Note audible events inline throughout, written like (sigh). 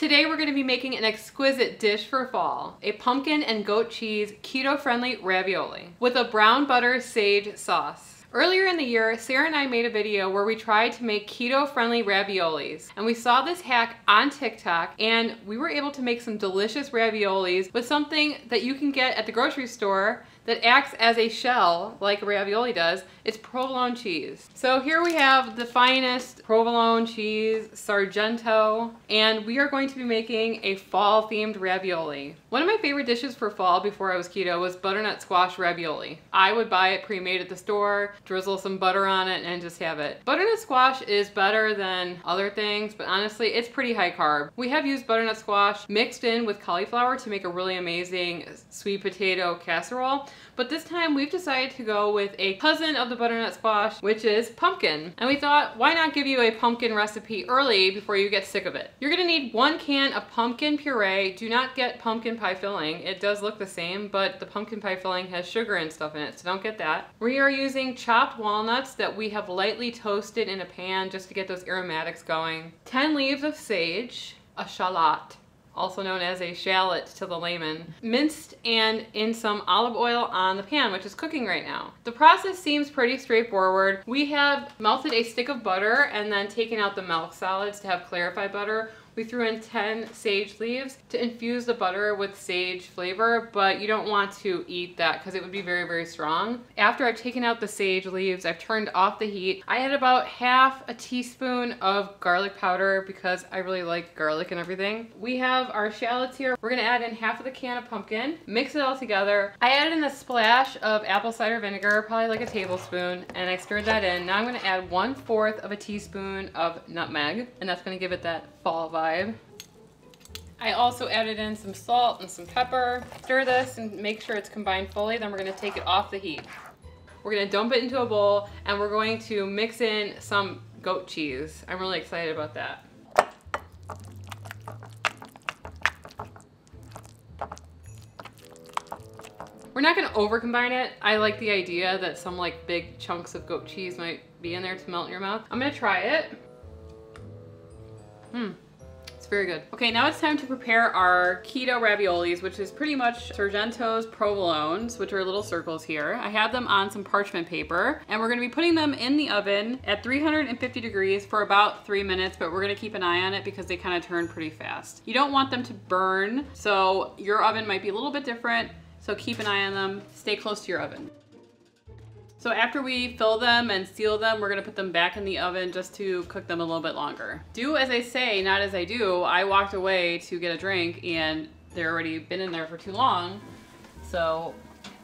Today we're gonna be making an exquisite dish for fall, a pumpkin and goat cheese keto-friendly ravioli with a brown butter sage sauce. Earlier in the year, Sarah and I made a video where we tried to make keto-friendly raviolis, and we saw this hack on TikTok, and we were able to make some delicious raviolis with something that you can get at the grocery store that acts as a shell like ravioli does. It's provolone cheese. So here we have the finest provolone cheese, Sargento, and we are going to be making a fall themed ravioli. One of my favorite dishes for fall before I was keto was butternut squash ravioli. I would buy it pre-made at the store, drizzle some butter on it, and just have it. Butternut squash is better than other things, but honestly, it's pretty high carb. We have used butternut squash mixed in with cauliflower to make a really amazing sweet potato casserole. But this time we've decided to go with a cousin of the butternut squash, which is pumpkin. And we thought, why not give you a pumpkin recipe early before you get sick of it? You're gonna need one can of pumpkin puree. Do not get pumpkin pie filling. It does look the same, but the pumpkin pie filling has sugar and stuff in it, so don't get that. We are using chopped walnuts that we have lightly toasted in a pan just to get those aromatics going. 10 leaves of sage, a shallot, also known as a shallot to the layman, minced and in some olive oil on the pan, which is cooking right now. The process seems pretty straightforward. We have melted a stick of butter and then taken out the milk solids to have clarified butter. We threw in 10 sage leaves to infuse the butter with sage flavor, but you don't want to eat that because it would be very, very strong. After I've taken out the sage leaves, I've turned off the heat. I add about half a teaspoon of garlic powder because I really like garlic and everything. We have our shallots here. We're gonna add in half of the can of pumpkin, mix it all together. I added in a splash of apple cider vinegar, probably like a tablespoon, and I stirred that in. Now I'm gonna add one fourth of a teaspoon of nutmeg, and that's gonna give it that fall vibe. I also added in some salt and some pepper. Stir this and make sure it's combined fully, then we're gonna take it off the heat. We're gonna dump it into a bowl and we're going to mix in some goat cheese. I'm really excited about that. We're not gonna over combine it. I like the idea that some like big chunks of goat cheese might be in there to melt in your mouth. I'm gonna try it. Mmm. Very good. Okay, now it's time to prepare our keto raviolis, which is pretty much Sargento's provolones, which are little circles here. I have them on some parchment paper, and we're gonna be putting them in the oven at 350 degrees for about three minutes, but we're gonna keep an eye on it because they kind of turn pretty fast. You don't want them to burn, so your oven might be a little bit different, so keep an eye on them. Stay close to your oven. So after we fill them and seal them, we're gonna put them back in the oven just to cook them a little bit longer. Do as I say, not as I do. I walked away to get a drink and they're already been in there for too long. So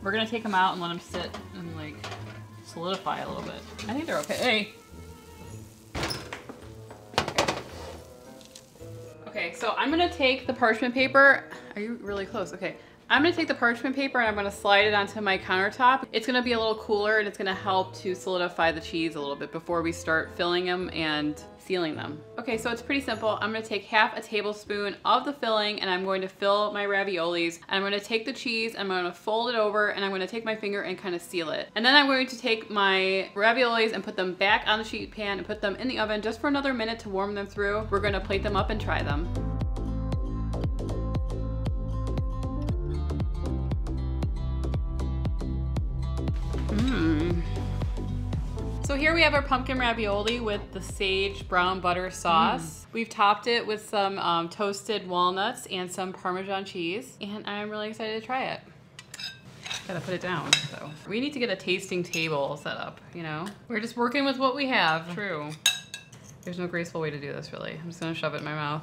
we're gonna take them out and let them sit and like solidify a little bit. I think they're okay. Okay, so I'm gonna take the parchment paper. Are you really close? Okay. I'm gonna take the parchment paper and I'm gonna slide it onto my countertop. It's gonna be a little cooler and it's gonna help to solidify the cheese a little bit before we start filling them and sealing them. Okay, so it's pretty simple. I'm gonna take half a tablespoon of the filling and I'm going to fill my raviolis. And I'm gonna take the cheese, I'm gonna fold it over and I'm gonna take my finger and kind of seal it. And then I'm going to take my raviolis and put them back on the sheet pan and put them in the oven just for another minute to warm them through. We're gonna plate them up and try them. So here we have our pumpkin ravioli with the sage brown butter sauce. Mm. We've topped it with some um, toasted walnuts and some Parmesan cheese. And I'm really excited to try it. Gotta put it down, so. We need to get a tasting table set up, you know? We're just working with what we have. True. There's no graceful way to do this, really. I'm just gonna shove it in my mouth.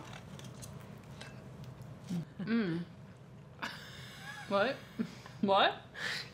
Mmm. (laughs) what? What?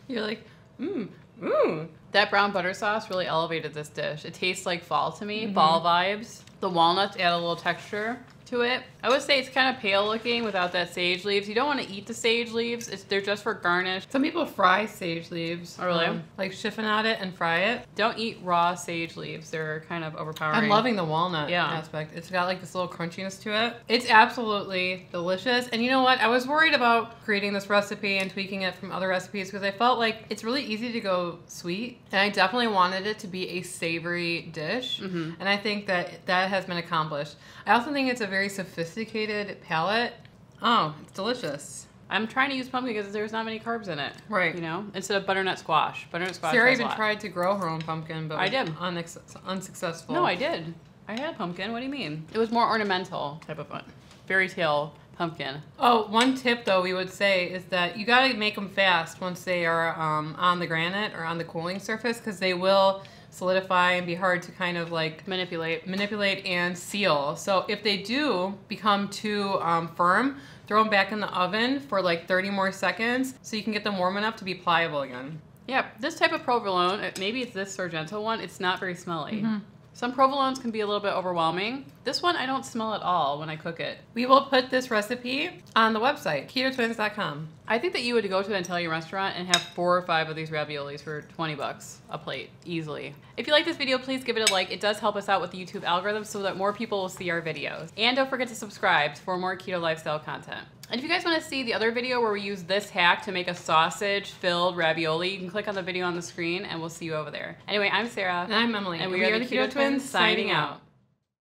You're like, mmm. Mmm. That brown butter sauce really elevated this dish. It tastes like fall to me, mm -hmm. fall vibes. The walnuts add a little texture to it. I would say it's kind of pale looking without that sage leaves. You don't want to eat the sage leaves. It's, they're just for garnish. Some people fry sage leaves. Oh, really? Um, like chiffonade it and fry it. Don't eat raw sage leaves. They're kind of overpowering. I'm loving the walnut yeah. aspect. It's got like this little crunchiness to it. It's absolutely delicious. And you know what? I was worried about creating this recipe and tweaking it from other recipes because I felt like it's really easy to go sweet. And I definitely wanted it to be a savory dish. Mm -hmm. And I think that that has been accomplished. I also think it's a very very sophisticated palate. Oh, it's delicious. I'm trying to use pumpkin because there's not many carbs in it. Right. You know, instead of butternut squash. Butternut squash. Sarah even tried to grow her own pumpkin, but I did. unsuccessful. No, I did. I had a pumpkin. What do you mean? It was more ornamental type of fun. Fairy tale pumpkin. Oh, one tip though we would say is that you gotta make them fast once they are um, on the granite or on the cooling surface because they will solidify and be hard to kind of like Manipulate. manipulate and seal. So if they do become too um, firm, throw them back in the oven for like 30 more seconds so you can get them warm enough to be pliable again. Yeah, this type of provolone, maybe it's this Sargento one, it's not very smelly. Mm-hmm. Some provolones can be a little bit overwhelming. This one I don't smell at all when I cook it. We will put this recipe on the website, ketotwins.com. I think that you would go to an Italian restaurant and have four or five of these raviolis for 20 bucks a plate, easily. If you like this video, please give it a like. It does help us out with the YouTube algorithm so that more people will see our videos. And don't forget to subscribe for more keto lifestyle content. And if you guys want to see the other video where we use this hack to make a sausage filled ravioli, you can click on the video on the screen and we'll see you over there. Anyway, I'm Sarah. And I'm Emily. And we, are, the Keto, Twins signing out.